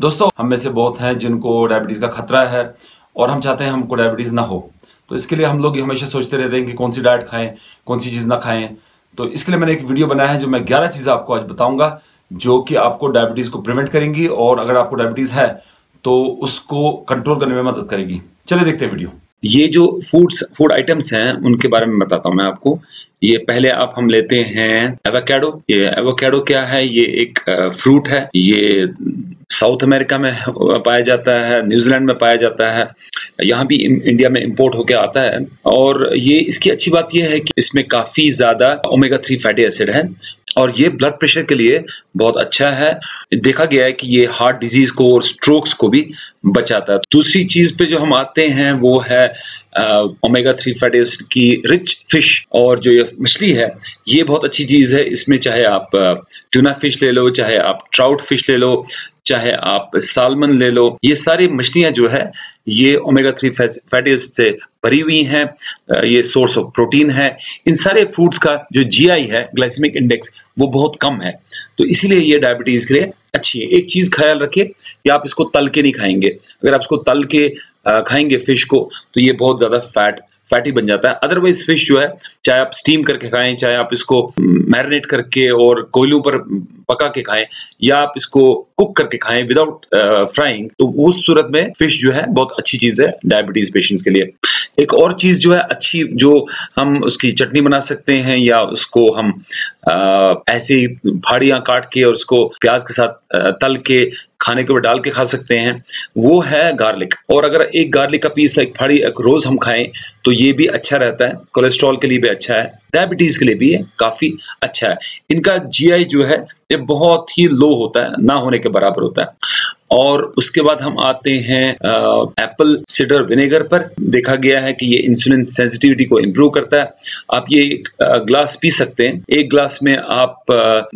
दोस्तों, हम में से बहुत हैं जिनको डायबिटीज़ का खतरा है और हम चाहते हैं हमको डायबिटीज़ ना हो। तो इसके लिए हम लोग हमेशा सोचते रहते हैं कि कौन सी डाइट खाएँ, कौन सी चीज़ ना खाएँ। तो इसके लिए मैंने एक वीडियो बनाया है जो मैं 11 चीज़ें आपको आज बताऊँगा जो कि आपको डायबिटीज़ को प्रिवेंट करेंगी और अगर आपको डायबिटीज़ है तो उसको कंट्रोल करने में मदद करेगी। चलिए देखते हैं वीडियो ये जो फूड्स फ़ूड आइटम्स हैं, उनके बारे में बताता हूँ मैं आपको। ये पहले आप हम लेते हैं एवोकेडो ये एवोकेडो क्या है? ये एक फ्रूट है। ये साउथ अमेरिका में पाया जाता है, न्यूजीलैंड में पाया जाता है, यहाँ भी इंडिया में इंपोर्ट होके आता है। और ये, इसकी अच्छी बात यह है कि इसमें काफ़ी ज़्यादा ओमेगा थ्री फैटी एसिड है और ये ब्लड प्रेशर के लिए बहुत अच्छा है। देखा गया है कि ये हार्ट डिज़ीज़ को और स्ट्रोक्स को भी बचाता है। दूसरी चीज़ पे जो हम आते हैं वो है ओमेगा थ्री फैटी एसिड की रिच फ़िश और जो ये मछली है, ये बहुत अच्छी चीज़ है। इसमें चाहे आप ट्यूना फ़िश ले लो, चाहे आप ट्राउट फ़िश ले लो, चाहे आप सालमन ले लो, ये सारी मछलियाँ जो है, ये ओमेगा थ्री फैटी एसिड से भरी हुई हैं। ये सोर्स ऑफ़ प्रोटीन है। इन सारे फूड्स का जो जीआई है ग्लाइसेमिक इंडेक्स वो बहुत कम है। तो इसीलिए ये डायबिटीज़ के लिए अच्छी है। एक चीज़ ख्याल रखिए कि आप इसको तल के नहीं खाएँगे। अगर आप इसको तल के खाएँगे फ़िश को तो ये बहुत ज़्यादा फैट फैटी बन जाता है। अदरवाइज़ फ़िश जो है, चाहे आप स्टीम करके खाएँ, चाहे आप इसको मैरिनेट करके और कोयलों पर पका के खाएँ या आप इसको कुक करके खाएँ विदाउट फ्राइंग तो उस सूरत में फ़िश जो है बहुत अच्छी चीज़ है डायबिटीज़ पेशेंट्स के लिए। एक और चीज़ जो है अच्छी जो हम उसकी चटनी बना सकते हैं या उसको हम आ, ऐसे ही भाड़ियाँ काट के और उसको प्याज के साथ तल के खाने के ऊपर डाल के खा सकते हैं वो है गार्लिक और अगर एक गार्लिक का पीस एक फाड़ी एक रोज हम खाएँ तो ये भी अच्छा रहता है कोलेस्ट्रॉल के लिए भी अच्छा है डायबिटीज़ के लिए भी काफ़ी अच्छा है। इनका जीआई जो है ये बहुत ही लो होता है, ना होने के बराबर होता है। और उसके बाद हम आते हैं एप्पल सीडर विनेगर पर। देखा गया है कि ये इंसुलिन सेंसिटिविटी को इम्प्रूव करता है। आप ये एक ग्लास पी सकते हैं। एक ग्लास में आप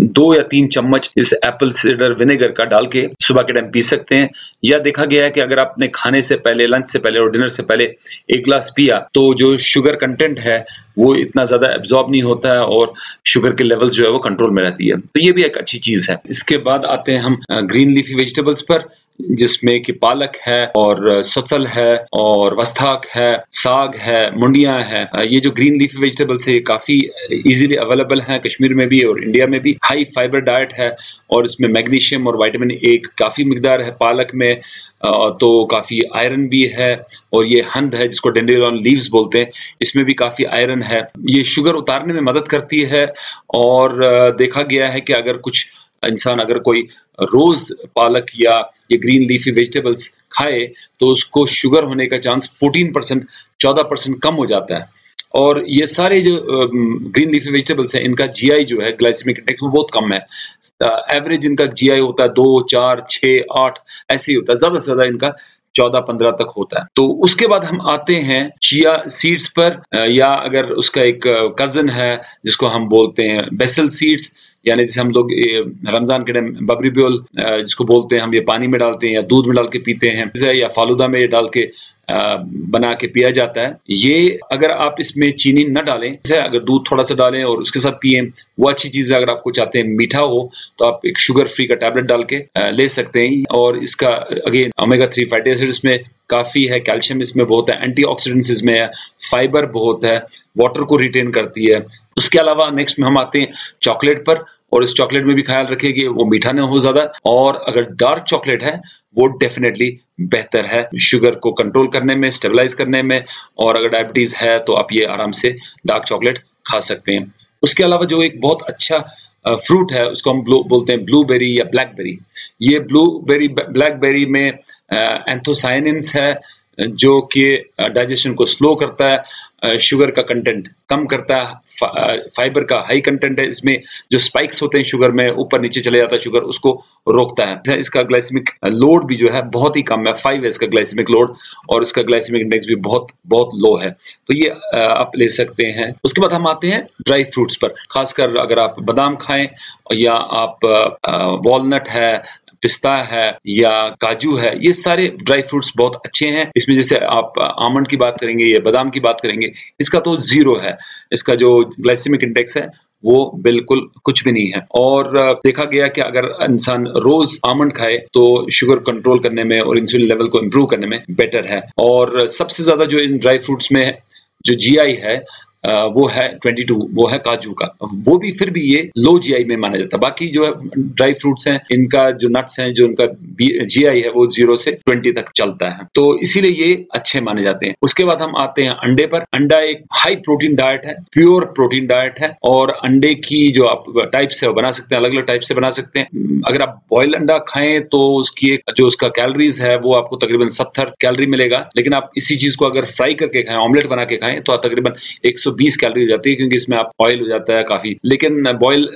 दो या तीन चम्मच इस एप्पल सीडर विनेगर का डाल के सुबह के टाइम पी सकते हैं। या देखा गया है कि अगर आपने खाने से पहले लंच से पहले और डिनर से पहले एक ग्लास पिया तो जो शुगर कंटेंट है वो इतना ज़्यादा एब्जॉर्ब नहीं होता है और शुगर के लेवल्स जो है वो कंट्रोल में रहती है। तो ये भी एक अच्छी चीज़ है। इसके बाद आते हैं हम ग्रीन लीफी वेजिटेबल्स पर। जिसमें कि पालक है और सचल है और वस्ताक है, साग है, मुंडिया है। ये जो ग्रीन लीफ वेजिटेबल्स है काफ़ी इजीली अवेलेबल है कश्मीर में भी और इंडिया में भी। हाई फाइबर डाइट है और इसमें मैग्नीशियम और विटामिन ए काफ़ी मकदार है पालक में। तो काफ़ी आयरन भी है और ये हंद है जिसको डेंडेलॉन लीव्स बोलते हैं। इसमें भी काफ़ी आयरन है। ये शुगर उतारने में मदद करती है और देखा गया है कि अगर कुछ इंसान अगर कोई रोज पालक या ये ग्रीन लीफी वेजिटेबल्स खाए तो उसको शुगर होने का चांस 14 परसेंट चौदह परसेंट कम हो जाता है। और ये सारे जो ग्रीन लीफी वेजिटेबल्स हैं, इनका जीआई जो है ग्लाइसेमिक इंडेक्स वो बहुत कम है। एवरेज इनका जीआई होता है दो, चार छ आठ, ऐसे ही होता है। ज़्यादा से ज़्यादा इनका चौदह, पंद्रह तक होता है। तो उसके बाद हम आते हैं चिया सीड्स पर। या अगर उसका एक कज़न है, जिसको हम बोलते हैं बेसल सीड्स यानी जैसे हम लोग रमज़ान के टाइम बबरी ब्योल जिसको बोलते हैं, हम ये पानी में डालते हैं या दूध में डाल के पीते हैं या फालूदा में ये डाल के बना के पिया जाता है। ये अगर आप इसमें चीनी न डालें, जैसे अगर दूध थोड़ा सा डालें और उसके साथ पिए, वो अच्छी चीज़ है अगर आपको चाहते हैं मीठा हो तो आप एक शुगर फ्री का टैबलेट डाल के ले सकते हैं। और इसका, again omega three fatty acid इसमें काफ़ी है, कैल्शियम इसमें बहुत है एंटीऑक्सीडेंट्स इसमें है फाइबर बहुत है वाटर को रिटेन करती है। उसके अलावा नेक्स्ट में हम आते हैं चॉकलेट पर, और इस चॉकलेट में भी ख्याल रखिए कि वो मीठा ना हो ज़्यादा, और अगर डार्क चॉकलेट है, वो डेफिनेटली बेहतर है शुगर को कंट्रोल करने में स्टेबलाइज करने में, और अगर डायबिटीज़ है तो आप ये आराम से डार्क चॉकलेट खा सकते हैं। उसके अलावा जो एक बहुत अच्छा फ्रूट है, उसको हम बोलते हैं ब्लूबेरी या ब्लैकबेरी ये ब्लूबेरी ब्लैकबेरी में एंथोसाइनिन्स है, जो कि डाइजेशन को स्लो करता है। शुगर का कंटेंट कम करता है फाइबर का हाई कंटेंट है, इसमें जो स्पाइक्स होते हैं शुगर में, ऊपर नीचे चले जाता है शुगर उसको रोकता है। इसका ग्लाइसमिक लोड भी जो है बहुत ही कम है फाइव है इसका ग्लाइसमिक लोड और इसका ग्लाइसमिक इंडेक्स भी बहुत बहुत लो है। तो ये आप ले सकते हैं। उसके बाद हम आते हैं ड्राई फ्रूट्स पर। खासकर अगर आप बादाम खाएँ या आप वॉलनट है पिस्ता है या काजू है, ये सारे ड्राई फ्रूट्स बहुत अच्छे हैं। इसमें जैसे आप आमंड की बात करेंगे या बादाम की बात करेंगे, इसका तो ज़ीरो है। इसका जो ग्लाइसेमिक इंडेक्स है, वो बिल्कुल कुछ भी नहीं है। और देखा गया कि अगर इंसान रोज आमंड खाए तो शुगर कंट्रोल करने में और इंसुलिन लेवल को इम्प्रूव करने में बेटर है। और सबसे ज़्यादा जो इन ड्राई फ्रूट्स में जो जीआई है वो है 22 वो है काजू का। वो भी फिर भी ये लो जीआई में माना जाता है। बाकी जो है ड्राई फ्रूट्स हैं, इनका जो नट्स हैं, जो उनका जीआई है, वो ज़ीरो से 20 तक चलता है। तो इसीलिए ये अच्छे माने जाते हैं। उसके बाद हम आते हैं अंडे पर। अंडा एक हाई प्रोटीन डाइट है प्योर प्रोटीन डाइट है, और अंडे की जो आप टाइप से बना सकते हैं अलग अलग टाइप से बना सकते हैं। अगर आप बॉयल अंडा खाएँ तो उसकी एक, जो उसका कैलोरीज है, वो आपको तकरीबन सत्तर कैलोरी मिलेगा। लेकिन आप इसी चीज़ को अगर फ्राई करके खाएँ ऑमलेट बना के खाएँ तो तकरीबन एक 120 कैलोरी हो जाती है क्योंकि इसमें आप ऑयल हो जाता है काफ़ी। लेकिन बॉयल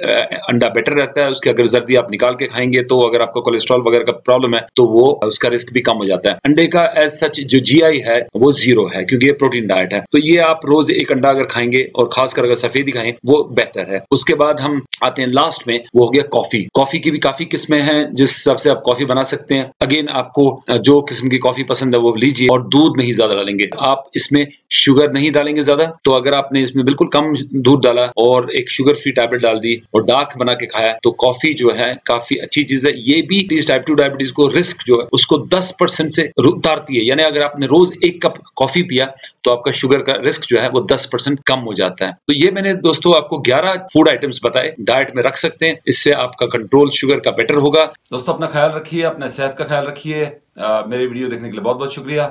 अंडा बेटर रहता है, उसकी अगर जर्दी आप निकाल के खाएँगे तो अगर आपको कोलेस्ट्रॉल वगैरह का प्रॉब्लम है तो वो, उसका रिस्क भी कम हो जाता है। अंडे का एज सच जो जीआई है, वो ज़ीरो है, क्योंकि ये प्रोटीन डाइट है। तो ये आप रोज एक अंडा अगर खाएँगे, और खासकर अगर सफेदी खाएँ, वो बेहतर है। उसके बाद हम आते हैं लास्ट में, वो हो गया कॉफ़ी कॉफ़ी की भी काफ़ी किस्में हैं, जिस हिसाब से आप कॉफ़ी बना सकते हैं। अगेन आपको जो किस्म की कॉफ़ी पसंद है, वो लीजिए, और दूध नहीं ज़्यादा डालेंगे। आप इसमें शुगर नहीं डालेंगे ज़्यादा तो अगर आपने इसमें बिल्कुल कम दूध डाला और एक शुगर फ्री टैबलेट डाल दी और डार्क बना के खाया तो कॉफ़ी जो है काफ़ी अच्छी चीज़ है। ये भी टाइप टू डायबिटीज़ को रिस्क जो है, उसको 10 परसेंट से उतारती है। यानी अगर आपने रोज एक कप कॉफ़ी पिया तो आपका शुगर का रिस्क जो है वो 10 परसेंट कम हो जाता है। तो ये मैंने दोस्तों आपको 11 फ़ूड आइटम्स बताए। डाइट में रख सकते हैं, इससे आपका कंट्रोल शुगर का बेटर होगा। दोस्तों, अपना ख्याल रखिए, अपने सेहत का ख्याल रखिए। मेरे वीडियो देखने के लिए बहुत बहुत शुक्रिया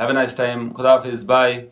हैव नाइस टाइम खुदा हाफिज। बाय